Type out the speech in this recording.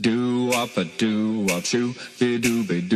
Do up a do up shoo be doo be do.